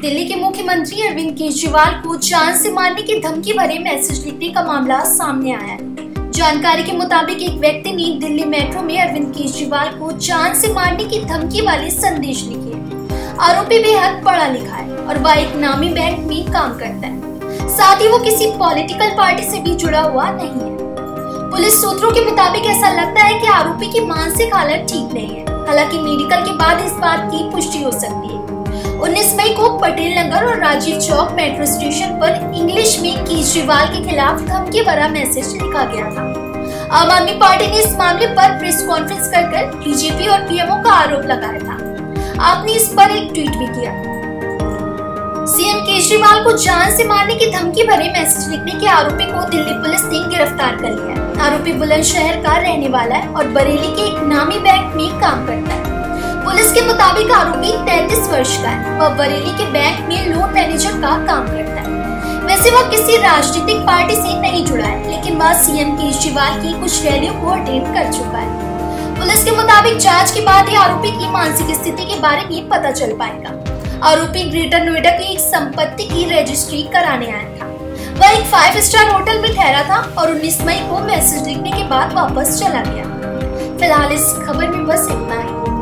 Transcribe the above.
दिल्ली के मुख्यमंत्री अरविंद केजरीवाल को जान से मारने की धमकी भरे मैसेज लिखने का मामला सामने आया है। जानकारी के मुताबिक एक व्यक्ति ने दिल्ली मेट्रो में अरविंद केजरीवाल को जान से मारने की धमकी वाले संदेश लिखे। आरोपी बेहद पढ़ा लिखा है और वह एक नामी बैंक में काम करता है। साथ ही वो किसी पॉलिटिकल पार्टी से भी जुड़ा हुआ नहीं है। पुलिस सूत्रों के मुताबिक ऐसा लगता है कि आरोपी की मानसिक हालत ठीक नहीं है। हालाँकि मेडिकल के बाद इस बात की पुष्टि हो सकती है। 19 मई को पटेल नगर और राजीव चौक मेट्रो स्टेशन पर इंग्लिश में केजरीवाल के खिलाफ धमकी भरा मैसेज लिखा गया था। आम आदमी पार्टी ने इस मामले पर प्रेस कॉन्फ्रेंस कर बीजेपी और पीएमओ का आरोप लगाया था। आपने इस पर एक ट्वीट भी किया। सीएम केजरीवाल को जान से मारने की धमकी भरे मैसेज लिखने के आरोपी को दिल्ली पुलिस ने गिरफ़्तार कर लिया आरोपी बुलंदशहर का रहने वाला है और बरेली के एक नामी बैंक में काम करता है। पुलिस के मुताबिक आरोपी 33 वर्ष का है वह बरेली के बैंक में लोन मैनेजर का काम करता है। वैसे वह किसी राजनीतिक पार्टी से नहीं जुड़ा है, लेकिन वह सीएम केजरीवाल की कुछ रैलियों को अटेंड कर चुका है। पुलिस के मुताबिक जाँच के बाद ही आरोपी की मानसिक स्थिति के बारे में पता चल पाएगा। आरोपी ग्रेटर नोएडा की एक संपत्ति की रजिस्ट्री कराने आया था। वह एक फाइव स्टार होटल में ठहरा था और 19 मई को मैसेज लिखने के बाद वापस चला गया। फ़िलहाल इस खबर में बस इतना ही।